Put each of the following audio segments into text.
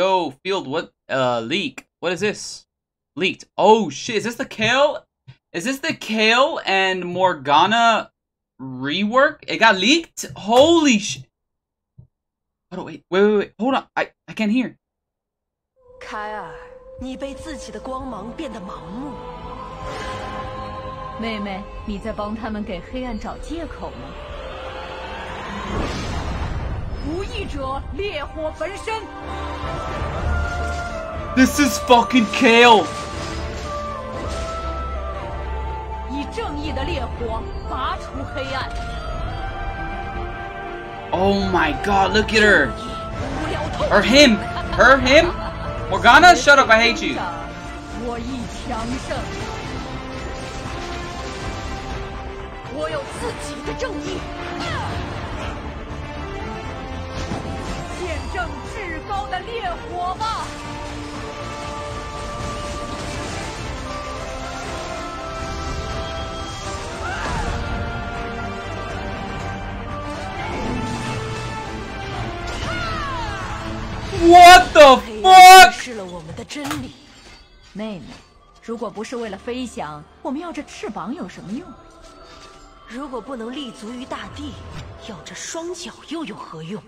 Yo, field, what? Uh, leak. What is this? Leaked. Oh, shit. Is this the Kayle? Is this the Kayle and Morgana rework? It got leaked? Holy shit. Hold on, wait, wait, wait, wait. Hold on. I, I can't hear. 凯尔，你被自己的光芒变得盲目。妹妹，你在帮他们给黑暗找借口吗？无义者烈火焚身。This is fucking Kayle. 以正义的烈火拔除黑暗。Oh my god, look at her. Or him. Her, him. Morgana, shut up, I hate you. 我亦强盛。我有自己的正义。高的烈火吧！What the fuck? 失了我们的真理。妹妹，如果不是为了飞翔，我们要这翅膀有什么用？如果不能立足于大地，要这双脚又有何用？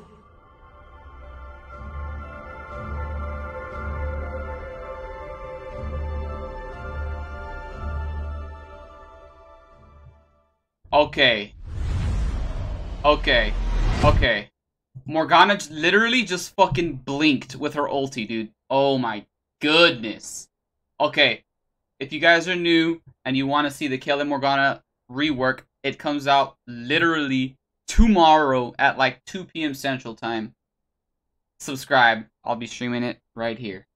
Okay. Okay. Okay. Morgana literally just fucking blinked with her ulti, dude. Oh my goodness. Okay. If you guys are new and you want to see the Kayle Morgana rework, it comes out literally tomorrow at like 2 p.m. Central Time. Subscribe. I'll be streaming it right here.